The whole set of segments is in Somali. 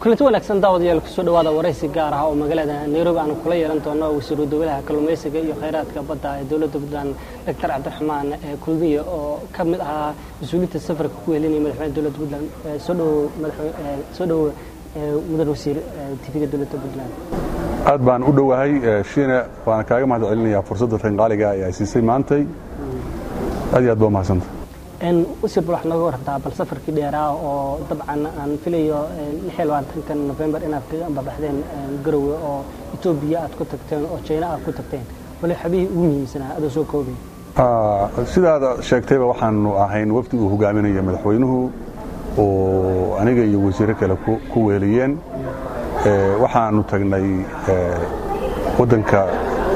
kulanti wanaagsan daawadayaal ku soo dhawaada waraysi gaar ah oo magaalada nairobi aanu kula yeelan doono wasiiru dowlaha kalluumaysiga iyo khayraadka badda ee dowladda puntland doctor cabdiraxmaan kulmiye oo ka mid ahaa mas'uuliyiinta safarka ku helinaya madaxweyne dowladda puntland soo dhowo soo dhowo mudan wasiir tvga dowladda puntland aad baan u dhowahay shiine waana kaaga mahad celinayaa fursadda tanqaaliga ee ay siisay maantay aad iyo aad baa umahadsanta bal waxaad nooga warrantaa bal safarkii dheeraa oo dabcan aan filayo kan nofembar inaad kaga ambabaxdeen garowe oo etoobiya aad ku tagteen oo jayna aad ku tagteen. Bal xabihii ugu muhiimsanaa adoo soo koobay sidaad sheegtayba waxaanu ahayn wafdi uu hogaaminaya madaxweynuhu oo aniga iyo wasiirro kale ku weeliyeen. Waxaanu tagnay waddanka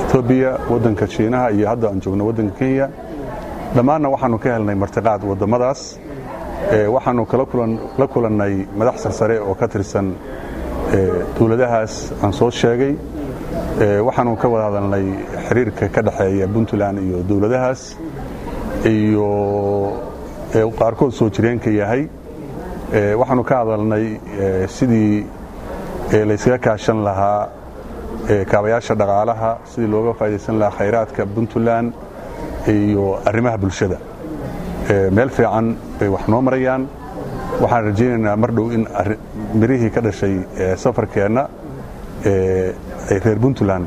etoobiya waddanka jiinaha iyo hadda aan joogno waddanka kenya dhammaanna waxaannu ka helnay martiqaad waddamadaas waxaannu la kulannay madax sarsare oo ka tirsan dowladahaas aan soo sheegay. Waxaannu ka wada hadalnay xiriirka ka dhexeeya puntland iyo dowladahaas iyo qaarkood soo jireenka yahay. Waxaannu ka hadalnay sidii laysaga kaashan lahaa kaabayaasha dhaqaalaha sidii looga faa'idaysan lahaa khayraadka puntland iyo arrimaha bulshada. Meel fiican bay wax noo marayaan. Waxaan rajaynaynaa mar dhow in mirihii ka dhashay safarkeenna ay reer puntland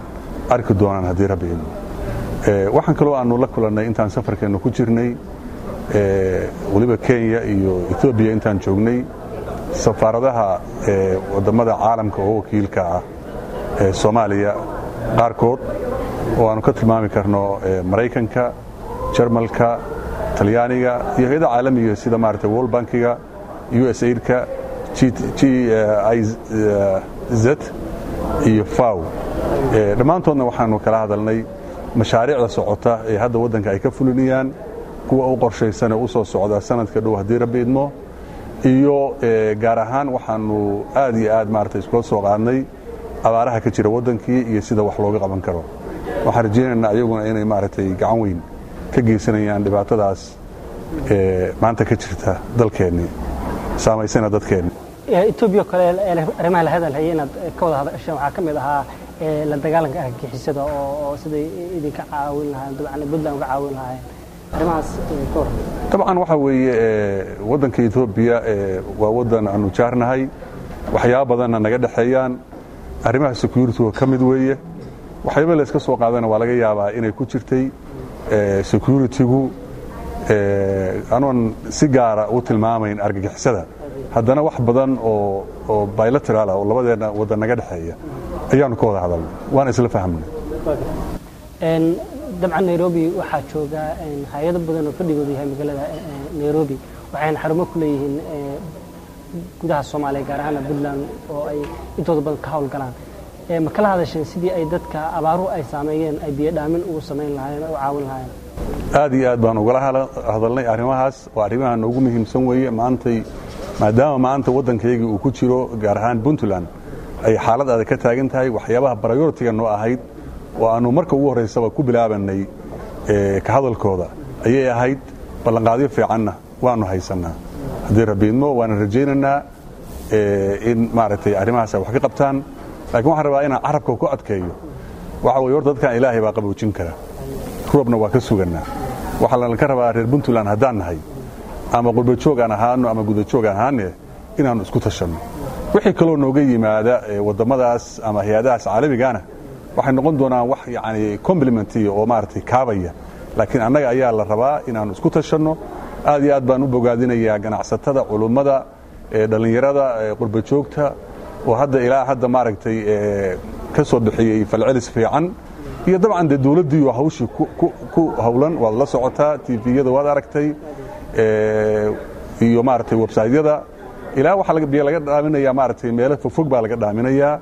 arki doonaan haddii rabbi waxaan kaloo aannu la kulannay intaan safarkeenna ku jirnay weliba kenya iyo etoobiya intaan joognay safaaradaha wadammada caalamka oo wakiilka ah ee soomaaliya qaarkood oo aannu ka tilmaami karno maraykanka jarmalka talyaaniga iyo hay'ada caalamiga sida maarata world bankiga u s aidka g i z iyo faw dhammaantoodna waxaannu kala hadalnay mashaariicda socota ee hadda waddanka ay ka fulinayaan kuwa u qorshaysanee u soo socda sanadka dhow haddii rabbi idmo iyo gaar ahaan waxaannu aad iyo aad maarata iskula soo qaadnay abaaraha ka jira waddankii iyo sida wax looga qaban karo waxaan rajaynaynaa ayaguna inay maaragtay gacan weyn ka geysanayaan dhibaatadaas maanta ka jirta dalkeennii saamaysana dadkeenni etoobiya kale arrimaha la hadalhaya inaad ka wada hadasheen waxaa ka mid ahaa la dagaalanka argagixisada oo siday idinka caawin lahaayeen dabcan puntland uga caawin lahaayeen. Arrimahaas ka hor dabcan waxaa weeye waddanka etoobiya waa waddan aanu jaarnahay waxyaaba badanna naga dhexeeyaan. Arrimaha security ka mid weeye waxyaaba layska soo qaadana waa laga yaabaa inay ku jirtay security-gu anoon si gaara u tilmaamayn argagixisada. Haddana wax badan oo bilateral ah oo labadeenna waddan naga dhexeeya ayaannu ka wada hadalnay. Waana isla fahmnay dabcan nairobi waxaa jooga hay'ado badan oo fadhigoodu yahay magaalada nairobi. Waxayna xarumo ku leeyihiin gudaha soomaaliya gaar ahaana puntland oo ay intooda badan ka howlgalaan ma kala hadasheen sidii ay dadka abaaruhu ay saameeyeen ay biyodhaamin ugu samayn lahaayeen u caawin lahaayeen? Aad iyo aad baan ugala hadalnay arrimahaas. Waa arrimaha noogu muhiimsan weeye maantay maadaama maanta waddankaygii uu ku jiro gaar ahaan puntland ay xaalad adag ka taagan tahay waxyaabaha baryoritiga noo ahayd oo aannu marka ugu horraysaba ku bilaabannay ka hadalkooda ayay ahayd ballanqaadyo fiicanna waannu haysannaa. Haddii rabiidmo waana rajaynaynaa in maaragtay arrimahaas ay wax ka qabtaan lakiin waxaan rabaa inaan carabka ku adkeeyo waxa weye horta dadkan ilaahay baa qaboojin kara. Roobna waa ka sugannaa waxaa lanaka rabaa reer puntland haddaan nahay ama qurbajoog aan ahaano ama gudajoog aan ahaane inaannu isku tashanno. Wixii kaloo nooga yimaada wadammadaas ama hay'adahaas caalamigaana waxay noqon doonaan wax yani complimentiya oo maaragtay kaabaya. Laakiin annaga ayaa la rabaa inaannu isku tashanno. Aad iyo aad baan u bogaadinayaa ganacsatada culummada dhallinyarada qurbajoogta oo hadda ilaa hadda maaragtay ka soo bixiyey falcelis fiican. Iyo dabcan dee dowladdiiyo hawshii ku howlan waad la socotaa tviyada waad aragtay iyo maaragtay websaytyada ilaa waxaa laga dhaaminayaa maaragtay meelo fogfog baa laga dhaaminayaa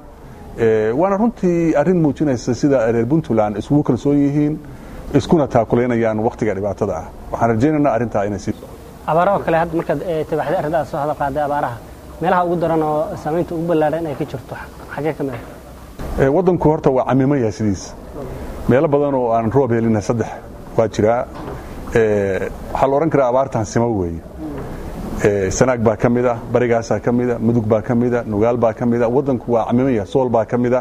waana runtii arrin muujinaysa sida reer puntland isugu kalsoon yihiin iskuna taakulaynayaan wakhtiga dhibaatada ah. Waxaan rajaynaynaa arrintaa inay sii abaaraha kale hadda markaad tabaxday arrintaas soo hadal qaaday abaaraha meelaha ugu daran oo saamaynta ugu ballaaran ay ka jirto xagee ka mid ah waddanku horta waa camimaya sidiisa meelo badan oo aan roob helina saddex waa jiraa waxaa la odhan karaa abaartan simo weeye sanaag baa ka mid ah barigaasaa ka mida mudug baa ka mida nugaal baa ka mida waddanku waa camimaya sool baa ka mida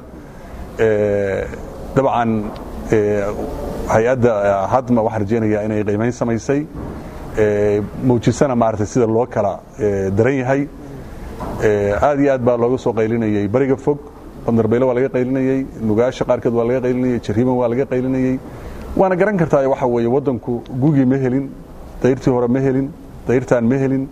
dabcan hay'adda hadma waxaan rajaynayaa inay qiimayn samaysay. Muujisana maaragtay sida loo kala daran yahay aad iyo aad baa looga soo qaylinayey bariga fog bandarbaylo waa laga qaylinayey nugaasha qaarkeed waa laga qaylinayey jariiban waa laga qaylinayey waana garan kartaa waxa weeye waddanku gugii ma helin dayrtii hore ma helin dayrtaan ma helin.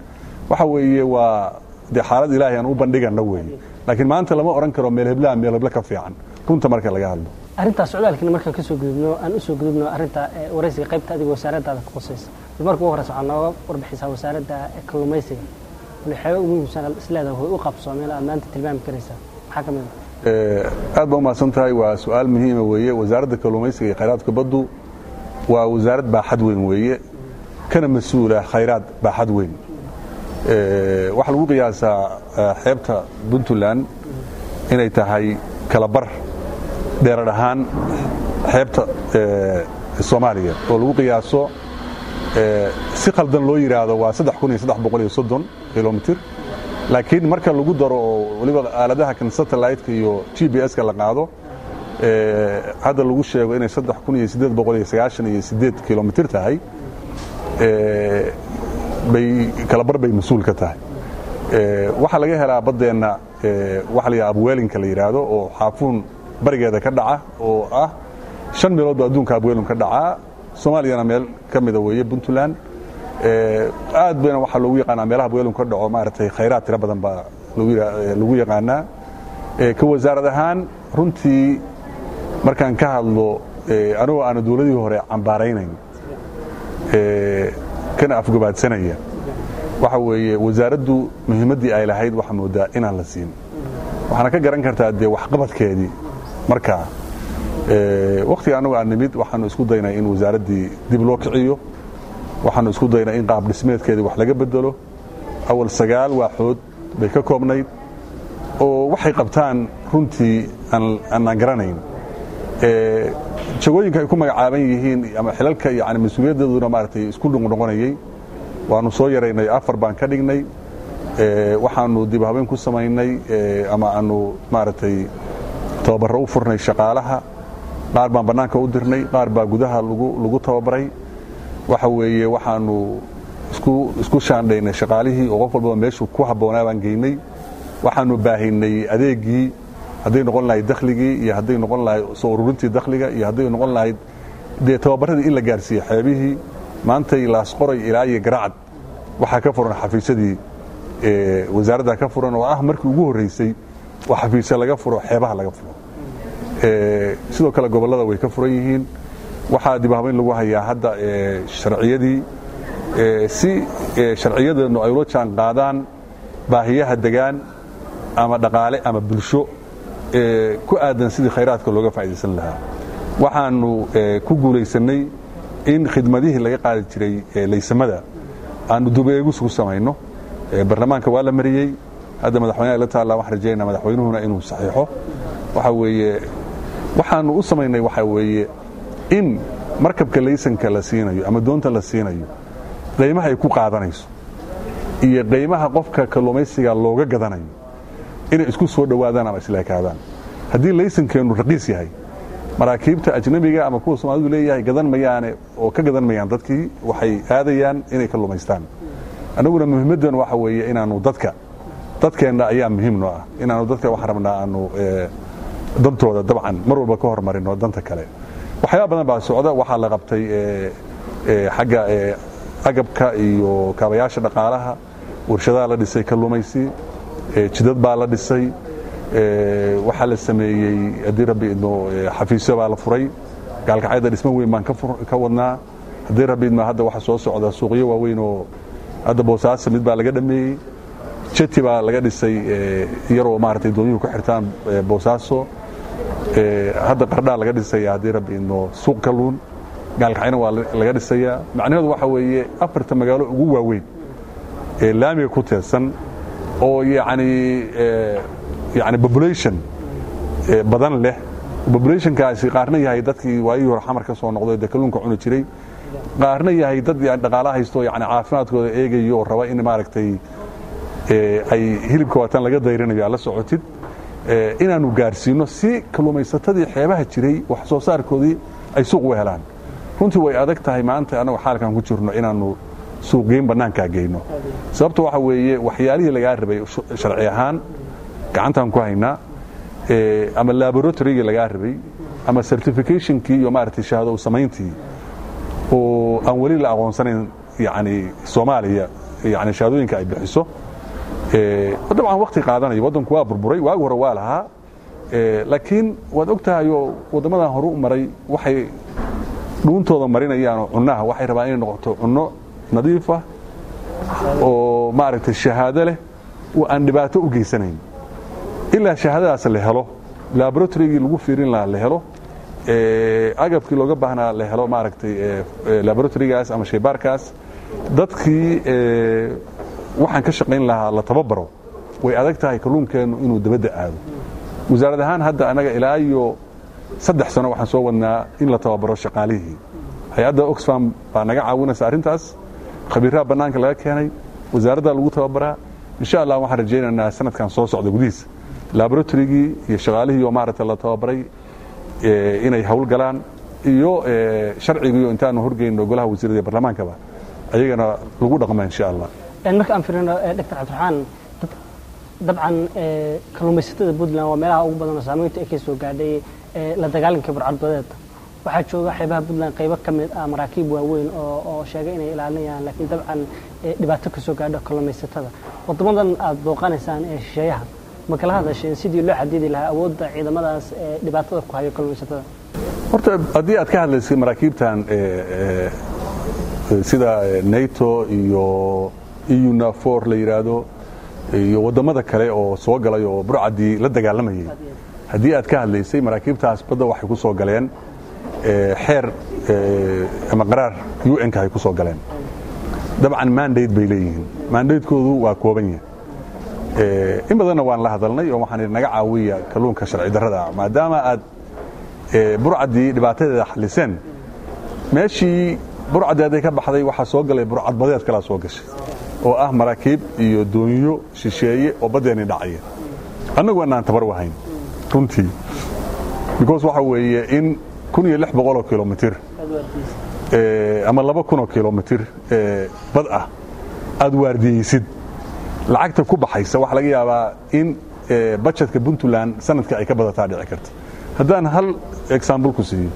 Waxa weeye waa dee xaalad ilaahay aan u bandhigana weeye. Laakiin maanta lama odhan karo meel heblaha meel hebla ka fiican. Runta marka laga hadlo. Arrintaas socdaalkiina markaan ka soo gudubno aan u soo gudubno arrinta waraysiga qaybta adiga wasaaraddaada ka khusaysa. Marka ugu horeysa waxaa nooga warbixisaa wasaaradda kalluumaysiga waxyaaba ugu aad mid ah. Aad baa umahadsan tahay waa su'aal muhiima weeye. Wasaaradda kalluumaysiga iyo khayraadka baddu waa wasaarad baaxad weyn weeye kana mas'uula khayraad baaxad weyn. Waxaa lagu qiyaasaa xeebta puntland inay tahay kalabar dheerar ahaan xeebta soomaaliya oo lagu qiyaaso si khaldan loo yidhaahdo waa kilomitr laakiin marka lagu daro oo weliba aaladaha kan satellite-ka iyo g b s-ka la qaado hadda lagu sheego inay kilomitr tahay bay kalabar bay mas'uul ka tahay. Waxaa laga helaa baddeenna waxa la abweelinka la yidhaahdo oo xaafuun barigeeda ka dhaca oo ah shan meelood ba adduunka abweelin ka dhacaa. Soomaaliyana meel ka mida weeye puntland aad bayna waxaa loogu yaqaanaa meelaha abweelin ka dhaco maaragtay khayraad tiro badan baa lagu yaqaanaa. Ka wasaarad ahaan runtii markaan ka hadlo anigoo aana dowladihii hore cambaaraynayn kana afgabaadsanaya waxa weeye wasaaraddu muhiimaddii ay lahayd waxaa moodaa inaan la siin. Waxaana ka garan kartaa dee waxqabadkeedii markaa. Wakhtiga annagu aan nimid waxaanu isku daynay in wasaaraddii dib loo kiciyo waxaanu isku daynay in qaab dhismeedkeedii wax laga bedelo awal sagaal waaxood bay ka koobnayd. Oo waxay qabtaan runtii aanaan garanayn. Jagooyinka ay ku magacaaban yihiin ama xilalka yani mas'uuliyaddeeduna maaragtay isku noqnoqonayey. Waanu soo yaraynay afar baan ka dhignay. Waxaanu dib habeen ku samaynay ama aanu maaragtay tababarro u furnay shaqaalaha. Qaar baan bannaanka u dirnay qaar baa gudaha lagu tababaray waxa weeye waxaanu isku shaandhaynay shaqaalihii oo qof walbaba meeshuu ku habboonaa baan geynay. Waxaanu baahinay adeegii hadday noqon lahayd dakhligii iyo hadday noqon lahayd soo ururintii dakhliga iyo hadday noqon lahayd dee tababarradii in la gaarsiiye xeebihii maantay laasqoray ilaa iyo garacad waxaa ka furan xafiisyadii wasaaradda ka furan oo ah markii ugu horraysay oo xafiisya laga furo xeebaha laga furo. Sidoo kale gobollada way ka furan yihiin waxaa dib habayn lagu hayaa hadda sharciyadii si sharciyadeennu ay ula jaan qaadaan baahiyaha degaan ama dhaqaale ama bulsho ku aadan sidii khayraadka looga faa'idaysan lahaa. Waxaanu ku guulaysannay in khidmadihii laga qaadi jiray laysamada aanu dubeegus ku samayno. Barlamaanka waa la mariyey. Hadda madaxweynaha la taalla waxaan rajaynaa madaxweynuhuna inuu saxiixo. Waxa weeye waxaanu u samaynay waxaa weeye in markabka laysanka la siinayo ama doonta la siinayo qaymaha ay ku qaadanayso iyo qaymaha qofka kalluumaysiga looga gadanayo inay isku soo dhowaadaan ama isleekaadaan haddii laysankeennu raqiis yahay maraakiibta ajnabiga ama kuwa soomaalidu leeyahay gadan mayaane oo ka gadan mayaan dadkii waxay aadayaan inay kalluumaystaan. Annaguna muhiimaddan waxa weeye inaannu dadka dadkeenna ayaa muhiim noo ah inaannu dadka waxaan rabnaa aanu dantooda dabcan mar walba ka hormarino danta kale waxyaaba badan baa socda. Waxaa la qabtay xagga agabka iyo kaabayaasha dhaqaalaha. Warshadaha la dhisay kalluumaysi jidad baa la dhisay. Waxaa la sameeyey haddii rabbi idmo xafiisyo baa la furay. Gaalkacyada dhismo weyn baan ka wadnaa. Haddii rabbi idmo hadda waxa soo socda suuqyo waaweyn oo hadda boosaaso mid baa laga dhameeyey jeti baa laga dhisay iyaroo maaragtay doonyuhu ku xirtaan boosaaso hadda qardhaa laga dhisaya haddii rabbi idmo suuq kalluun gaalkacyna waa laga dhisayaa macnaheedu waxa weeye afarta magaalo ugu waaweyn ee laamiga ku teedsan oo yani yani population badan leh. Populationkaasi qaarna yahay dadkii waayihii hore xamar ka soo noqday dee kalluunka cuni jiray. Qaarna yahay dad dhaqaala haysto yani caafimaadkooda eegayo oo raba in maaragtay ay hilibka waatan laga dayrinayo aad la socotid inaannu gaarsiino si kalluumaysatadii xeebaha jiray wax soo saarkoodii ay suuq u helaan. Runtii way adag tahay maanta annagu xaalkan ku jirno inaannu suuqgeyn bannaankaa geyno. Sababta waxa weeye waxyaalihii lagaa rabay sharci ahaan gacantaan ku haynaa ama laboratorygii lagaa rabay ama certificationkii iyo maaragtay shahaado u samayntii oo aan weli la aqoonsanayn yani soomaaliya yani shahaadooyinka ay bixiso dabcan wakti qaadanayo waddanku waa burburay waagi hore waa lahaa. Laakiin waad og tahay oo waddamadan horu maray waxay dhuuntooda marinayaan oo cunnaha waxay rabaan inay noqoto cunno nadiif ah oo maaragtay shahaado leh oo aan dhibaato u geysanayn. Ilaa shahaadadaas la helo laboratorygii lagu fiirin lahaa la helo agabkii looga baahnaa la helo maaragtay laboratorygaas ama shaybaarkaas. Dadkii waxaan ka shaqayn lahaa la tababaro. Way adag tahay kalluunkeennu inuu dabadda aado. Wasaarad ahaan hadda annaga ilaa iyo saddex sano waxaan soo wadnaa in la tababaro shaqaalihii. Hay'adda oxfam baa naga caawinaysa arrintaas. Khabiiraha bannaanka laga keenay wasaaraddaa lagu tababaraa. Insha allah waxaan rajaynaynaa sanadkan soo socda gudihiisa. Laboratorygii iyo shaqaalihii oo maaragta la tababaray inay howlgalaan iyo sharcigiiyo intaanu horgeyno golaha wasiirada barlamaankaba ayagana lagu dhaqma insha allah marka aan firino dr. Cabdiraxmaan dabcan kalluumaysatada puntland waa meelaha ugu badan oo saamaynta ay ka soo gaadhay la dagaalanka burcadbadeeda waxaa jooga xeebaha puntland qaybo ka mid ah maraakiib waaweyn oo sheegay inay ilaalinayaan laakiin dabcan dhibaato ka soo gaadho kalluumaysatada. Waddamadan aad booqanaysaan ee shisheeyaha. Ma kala hadasheen sidii loo xadidi lahaa awoodda ciidamadaas ee dhibaatada ku hayo kalluumaysatada? Horta haddii aad ka hadlaysay maraakiibtan sida nato iyo eunafor la yidhaahdo iyo waddamada kale oo soo galay oo burcaddii la dagaalamayay haddii aad ka hadlaysay maraakiibtaas badda waxay ku soo galeen xeer ama qaraar un-ka ay ku soo galeen. Dabcan mandate bay leeyihiin. Mandatekoodu waa kooban yahay. In badanna waan la hadalnay oo waxaan naga caawiya kalluunka sharci darrada ah maadaama aad burcaddii dhibaatadeeda xalliseen meeshii burcaddeeday ka baxday waxaa soo galay burcadbadeed kalaa soo gashay oo ah maraakiib iyo doonyo shisheeye oo baddeennii dhacaya annagu anaan tabar wahayn runtii. Because waxa weeye in boqoloo kilomitir ama laba kunoo kilomitir bad ah aad waardiyeysid lacagta ku baxaysa waxaa laga yaabaa in bajetka puntland sanadka ay ka badataa dhici karta. Haddaan hal example ku siiyo.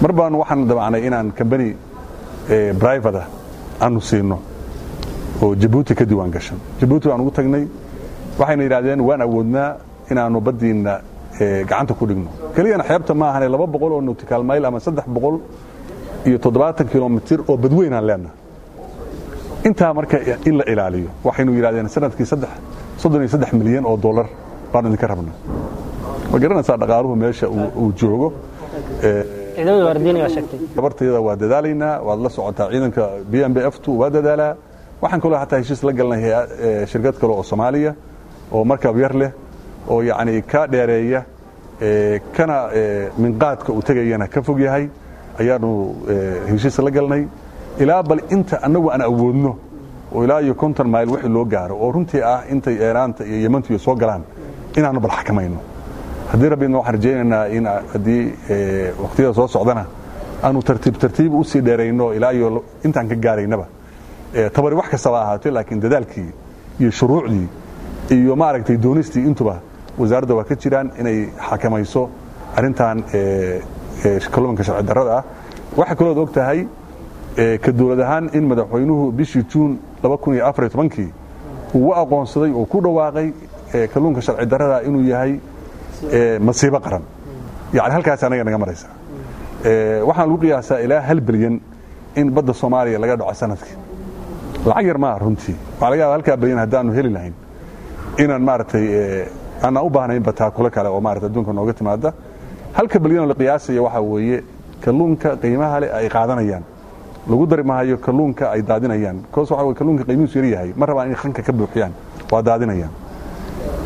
Mar baan waxaan dabacnay inaan kambani brivata aanu siino oo jabuuti ka diiwaan gashan. Jabuuti baan ugu tagnay waxayna yidhahdeen waan awoodnaa inaannu baddiinna gacanta ku dhigno. Keliyana xeebta ma ahane laba boqol oo nautical mayl ama saddex boqol iyo toddobaatan kilomitir oo badweynaan leenaha intaa marka in la ilaaliyo waxaynu yidhahdeen sannadkii soddon iyo saddex milyan oo dollar baanu idinka rabna ma garanaysaa dhaqaaluhu meesha uu joogo? Gabartayada waa dadaalaynaa waad la socotaa ciidanka b m b f t waa dadaalaa waxaan kaloo hataa heshiis la galnay shirkad kale oo soomaaliya oo markab yar leh oo yacni ka dheereeya kana minqaadka uu tegayana ka fog yahay ayaanu heshiis la galnay. Ilaa bal inta annagu aan awoodno oo ilaa iyo konton mayl wixii loo gaaro oo runtii ah intay eeraanta iyo yemantu soo galaan inaanu bal xakamayno. Haddii rabbina waxaan rajaynaynaa in haddii wakhtiyada soo socdana aanu tartiib tartiib u sii dheerayno ilaa iyo intaan ka gaaraynaba tabari wax kastaba ahaatee laakiin dadaalkii iyo shuruucdii iyo maaragtay doonistii intuba wasaaradda waa ka jiraan inay xakamayso arrintan kalluunka sharci darrada ah. Waxaa kalooad og tahay ka dowlad ahaan in madaxweynuhu bishii juun kii uu u aqoonsaday oo ku dhawaaqay kalluunka sharci darrada inuu yahay masiibo qaran. Yani halkaas anaga naga maraysa. Waxaan lagu qiyaasaa ilaa hal bilyan in badda soomaaliya laga dhaco sannadkii lacag yar maaha runtii. Waxaa laga yaaba halkaa bilyan haddaanu heli lahayn. Inaan maaragtay aanaan u baahnaynba taakule kale oo maarata adduunka nooga timaada halka bilyanoo la qiyaasaya waxaa weeye kalluunka qiimaha leh ay qaadanayaan. Lagu dari mahayo kalluunka ay daadinayaan. Bcause waxa wey kalluunka qiimihiisu yar yahay. Ma rabaan inay khanka ka buuxiyaan. Waa daadinayaan.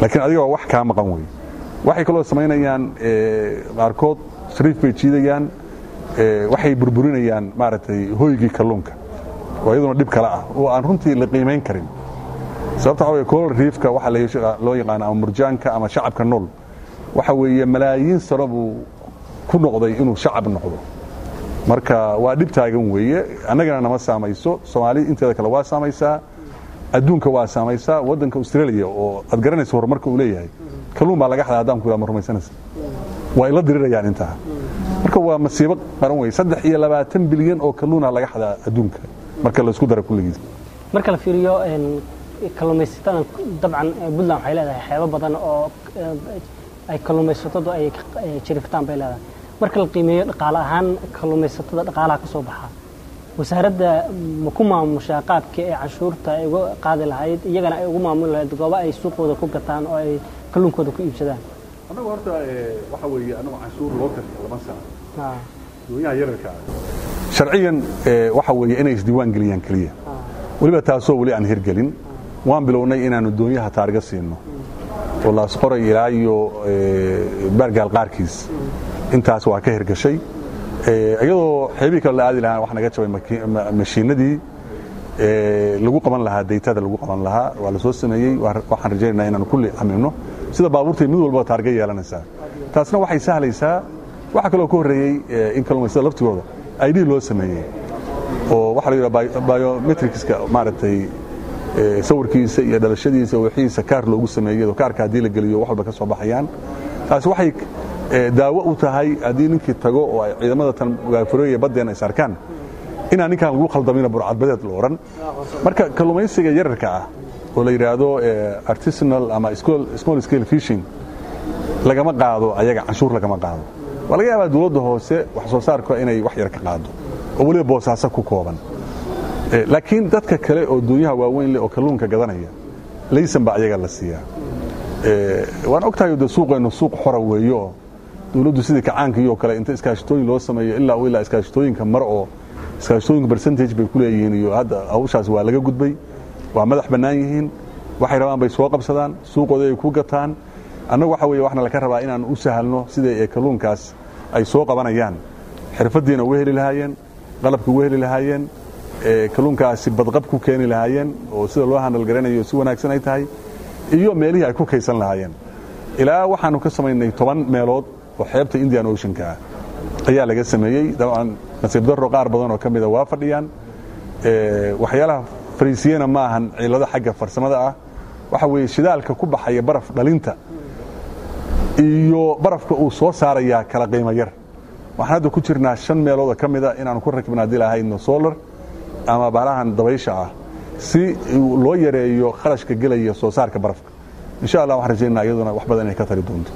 Laakiin adiga waa wax kaa maqan wey waxay kaloo samaynayaan qaarkood shariif bay jiidayaan. Waxay burburinayaan maaragtay hoygii kalluunka oo iyaduna dhib kale ah. Oo aan runtii la qiimayn karin. Sababta waxa wey coral reefka waxaa loo yaqaana ama murjaanka ama shacabka nool. Waxa weeye malaayiin sano buu ku noqday inuu shacab noqdo. Marka waa dhib taagan weeye. Annagana nama saamayso soomaali inteeda kale waa saamaysaa adduunka waa saamaysaa waddanka australia oo aad garanaysa horumarka uu leeyahay. Kalluun baa laga xadaa haddaan ku ma rumaysanaysa. Waa ila dirirayaan intaa. Marka waa masiibo qaran wey saddex iyo labaatan bilyan oo kalluuna laga xadaa adduunka marka la isku dara kulligiis marka la fiiriyo kalluumaysatada dabcan puntland waxay leedahay xeebo badan oo ay kalluumaysatadu ay jiriftaan bay leedahay. Marka la qiimeeyo dhaqaale ahaan kalluumaysatada dhaqaalaha ka soo baxa. Wasaaradda ma ku maamushaa qaabkii ay canshuurta ay uga qaadi lahayd iyagana ay ugu maamuli lahayd gooba ay suuqooda ku gataan oo ay kalluunkooda ku iibsadaan. Annagu horta waxa weeye annagu canshuur loo kariyo lama saaro doonyaha yararka sharciyan waxa weeye inay isdiiwaan geliyaan keliya. Weliba taasoo weli aan hirgelin waan bilownay inaannu doonyaha taarga siinno oo laasqoray ilaa iyo baargaal qaarkiis. Intaas waa ka hirgashay. Iyadoo xeebii kale la aadi lahaa wax naga jabay mashiinadii lagu qaban lahaa daytada lagu qaban lahaa. Waa la soo sameeyey waxaan rajaynaa inaanu kulli camimno sida baabuurtay mid walba taarga yeelanaysaa. Taasna waxay sahlaysaa. Waxaa kaloo ka horreeyey in kalluumaysada laftigooda id loo sameeyey oo waxaa la yidhaha biometricska maaragtay sawirkiisa iyo dhalashadiisa wixiisa kaar loogu sameeyey oo kaarka haddii la geliyo wax walba ka soo baxayaan. Taasi waxay daawo u tahay haddii ninkii tago oo ay ciidamada tan gaafurooya baddeen ay sarkaan inaan ninkaan lagu khaldamina burcadbadeed la odhan marka kalluumaysiga yararka ah oo la yidhaahdo artisanal ama small scale fishing lagama qaado ayaga canshuur lagama qaado waa laga yaabaa dawladda hoose wax soo saarka inay wax yar ka qaado oo weliba boosaaso ku kooban. Laakiin dadka kale oo duunyaha waaweyn leh oo kalluunka gadanaya laysan baa ayaga la siiyaa. Waan og tahay de suuqeennu suuq xora weeyo. Oo dawladdu sidii kacaankii oo kale inta iskaashitooyin loo sameeyo ilaa ilaa iskaashitooyinka mar oo iskaashitooyinka percentage bay ku leeyihiin iyo hadda hawshaas waa laga gudbay waa madax bannaan yihiin waxay rabaan bay soo qabsadaan suuqooda ay ku gataan annagu waxa weye waxna laka rabaa inaan u sahalno sidai ee kalluunkaas ay soo qabanayaan. Xirfaddiina uga heli lahaayeen qalabka uga heli lahaayeen kalluunkaasi badqab ku keeni lahaayeen oo sida loo handalgaranayo si wanaagsan ay tahay iyo meelihii ay ku kaysan lahaayeen. Ilaa waxaanu ka samaynay toban meelood oo xeebta indian oceanka ah ayaa laga sameeyey. Dabcan nasiib darro qaar badan oo ka mida waa fadhiyaan. Waxyaalaha fariisiyena ma ahan cillado xagga farsamada ah. Waxa weeye shidaalka ku baxaya baraf dhalinta iyo barafka uu soo saarayaa kala qiimo yar. Waxaan hadda ku jirnaa shan meelooda ka mida inaanu ku rakibna haddii lahaydno solar ama baalahan dabaysha ah si loo yareeyo kharashka gelaya soo saarka barafka. Insha allah waxaan rajaynaa iyaduna wax badan inay ka tari doonto.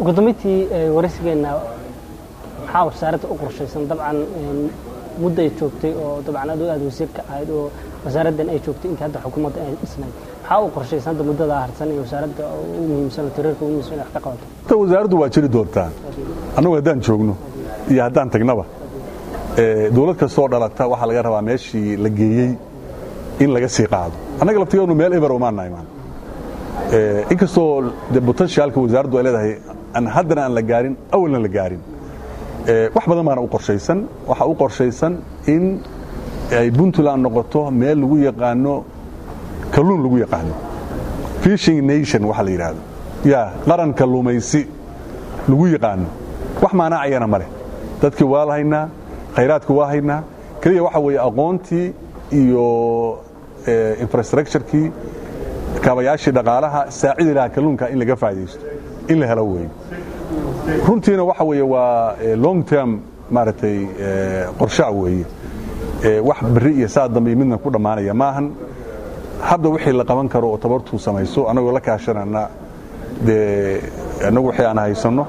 Ugu dambayntii waraysigeenna maxaa wasaaradda u qorshaysan? Dabcan muddo ay joogtay oo dabcan adoo aad wasiirka ahayd oo wasaaraddan ay joogtay. Intii hadda xukuumadda ay dhisnayd maxaa u qorshaysan hadda muddadaa harsan ee wasaaradda u muhiimsan tireerka ugu muhiimsan wax ka qabato? Ta wasaaraddu waa jiri doontaa annagu haddaan joogno iyo haddaan tagnaba dawlad kastoo dhalata waxaa laga rabaa meeshii la geeyey in laga sii qaado. Annaga laftigeenu meel eber umaana imaan inkastoo de botenshaalka wasaaraddu ay leedahay haddana aan la gaarin awalna la gaarin. Wax badan baana u qorshaysan. Waxaa u qorshaysan in ay puntland noqoto meel lagu yaqaano kalluun lagu yaqaano fishing nation waxaa la yidhaahdo yaa qaran kalluumaysi lagu yaqaano wax maanaacayana ma leh. Dadkii waa la haynaa khayraadka waa haynaa. Keliya waxa weeye aqoontii iyo infrastructurekii kaabayaashii dhaqaalaha saacidi lahaa kalluunka in laga faa'idaysto in la helo weeye runtiina waxa weeye waa long term maaragtay qorshac weeye. Wax berri iyo saa dambe midna ku dhammaanaya maahan hadda wixii la qaban karo oo tabartuu samayso annagoo la kaashanana dee annagu wixii aan haysanno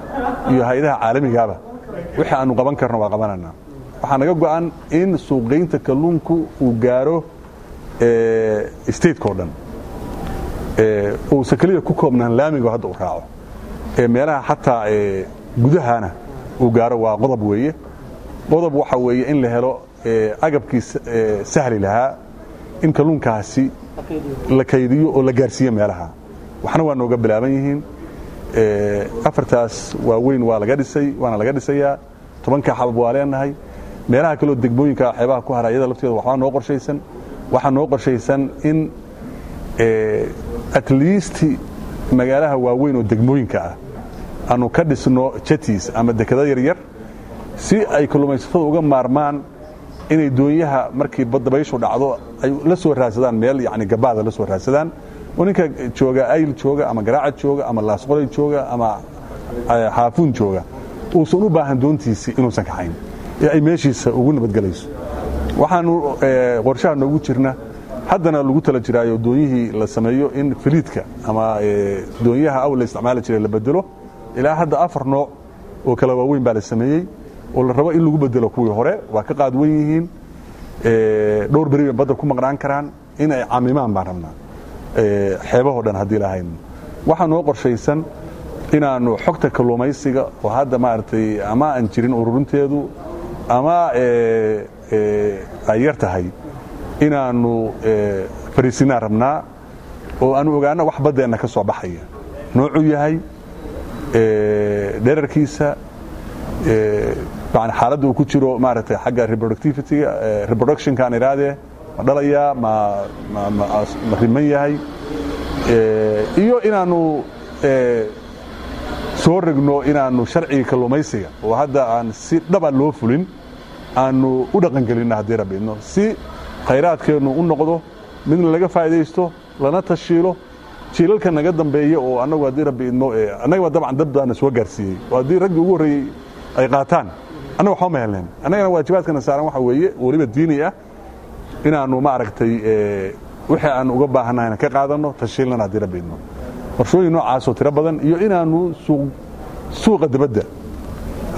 iyo hay'adaha caalamigaaba wixii aanu qaban karno waa qabananaa waxaa naga go'an in suuqgeynta kalluunku uu gaaro stateko dhan uusan keliya ku koobnaan laamigo hadda u raaco. Ee meelaha xataa gudahana uu gaaro waa qodob weeye. Qodob waxa weeye in la helo agabkii sahli lahaa in kalluunkaasi la kaydiyo oo la gaarsiiyo meelaha. Waxna waa nooga bilaaban yihiin. Afartaas waaweyn waa laga dhisay waana laga dhisayaa. Tobanka xabab waa leenahay. Meelaha kaleo degmooyinka xeebaha ku hara iyada lafteeda waxbaa noo qorshaysan. Waxaa noo qorshaysan in at least magaalaha waaweyn oo degmooyinka ah aanu ka dhisno jetis ama dekada yaryar si ay kalluumaysatada uga maarmaan inay doonyaha markii dabayshu dhacdo ay la soo raadsadaan meel yani gabaada la soo raadsadaan. Oo ninka jooga ayl jooga ama garaaca jooga ama laasqolay jooga ama xaafuun jooga uusan u baahan doontiisii inuusan kaxayn ee ay meeshiisa ugu nabadgelayso. Waxaanu qorshaha noogu jirna. Haddana lagu tala jiraayo doonyihii la sameeyo in filiidka ama doonyaha awl la isticmaali jiray la bedelo ilaa hadda afar nooc oo kala waaweyn baa la sameeyey oo la rabo in lagu bedelo kuwii hore waa ka qaadwan yihiin dhowr beri bay badda ku maqnaan karaan in ay camimaan baan rabnaa. Xeebahoo dhan haddii lahayn waxaa noo qorshaysan inaannu xogta kalluumaysiga oo hadda maaragtay ama aan jirin ururinteedu ama ay yar tahay inaannu fariisinaan rabnaa oo aanu ogaano wax baddeenna ka soo baxaya. Noocuu yahay dherarkiisa xaaladda uu ku jiro maaragtay xagga reproductivityga reproductionka aan iraadee ma dhalayaa ma ma riman yahay. Iyo inaannu soo regno inaannu sharciga kalluumaysiga oo hadda aan si dhaba loo fulin aanu u dhaqangelinno haddii rabidno si khayraadkeennu u noqdo midna laga faa'idaysto lana tashiilo jiilalka naga dambeeya oo annagu haddii rabbi idmo annagaba dabcan dad baana soo gaarsiiyey. Oo haddii raggii ugu horreeyey ay qaataan annaga waxba ma helnayn annagana waajibaadkana saaran waxa weeye weliba diini ah inaannu maaragtay wixii aan uga baahannahayna ka qaadanno tashiilnana haddii rabbi idmo qorshooyin noocaasoo tiro badan iyo inaannu suuqa dibadda.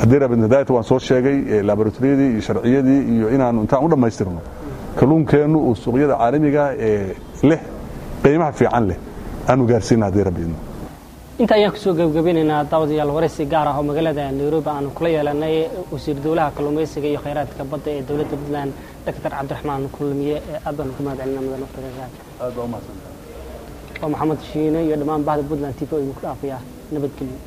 Haddii rabbi hadaayata waan soo sheegay laboratoriyadii iyo sharciyadii iyo inaannu intaan u dhammaystirno. Kalluunkeennu uu suuqyada caalamiga ee leh qiimaha fiican leh aanu gaarsiina haddii rabbi idmo inta ayaan ku soo gebagabinaynaa daawadayaal waraysi gaar ah oo magaalada nairobi aanu kula yeelanay wasiir dowlaha kalluumaysiga iyo khayraadka badda ee dowladda puntland doctor cabdiraxmaan kulmiye ee aad baan ugu mahad celina mudan umahadsantahay waa maxamed shiine iyo dhammaan bahda puntland t v oo idinku dhaafayaa nabadgelyo